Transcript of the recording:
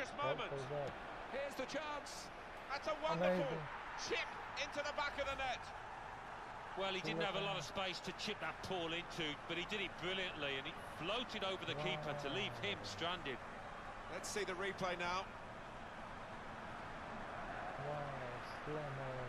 dangerous moment. Here's the chance. That's a wonderful Amazing. chip into the back of the net. Well, he didn't have a lot of space to chip that ball into, but he did it brilliantly, and he floated over the keeper to leave him stranded. Let's see the replay now. Wow, slow.